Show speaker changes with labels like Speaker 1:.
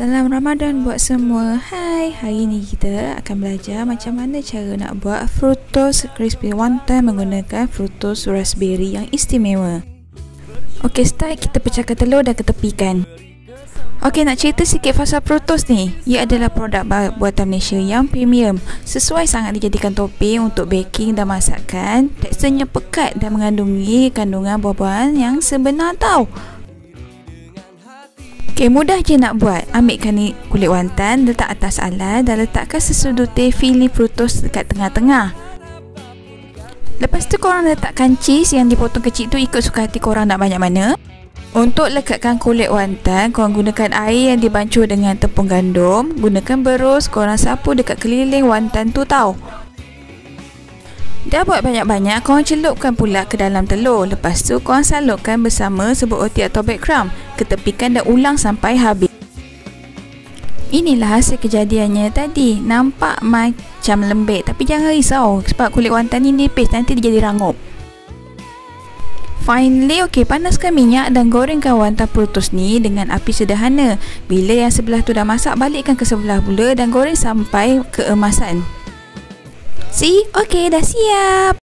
Speaker 1: Salam Ramadan buat semua. Hai, hari ni kita akan belajar macam mana cara nak buat frutos crispy wonton menggunakan frutos raspberry yang istimewa. Okey, start kita pecahkan telur dan ketepikan. Okey, nak cerita sikit pasal frutos ni. Ia adalah produk buatan Malaysia yang premium. Sesuai sangat dijadikan topping untuk baking dan masakan. Teksturnya pekat dan mengandungi kandungan buah-buahan yang sebenar tau. Okey, mudah je nak buat. Ambilkan ni kulit wantan, letak atas alas dan letakkan sesuduti fili frutos dekat tengah-tengah. Lepas tu korang letakkan cheese yang dipotong kecil tu ikut suka hati korang nak banyak mana. Untuk lekatkan kulit wantan, korang gunakan air yang dibancuh dengan tepung gandum. Gunakan berus, korang sapu dekat keliling wantan tu tau. Dah buat banyak-banyak, korang celupkan pula ke dalam telur. Lepas tu, korang salurkan bersama sebut roti atau breadcrumb. Ketepikan dan ulang sampai habis. Inilah hasil kejadiannya tadi. Nampak macam lembek. Tapi jangan risau sebab kulit wantan ni nipis. Nanti dia jadi rangup. Finally, okey, panaskan minyak dan gorengkan wantan putus ni dengan api sederhana. Bila yang sebelah tu dah masak, balikkan ke sebelah pula dan goreng sampai keemasan. See? Okay, dah siap.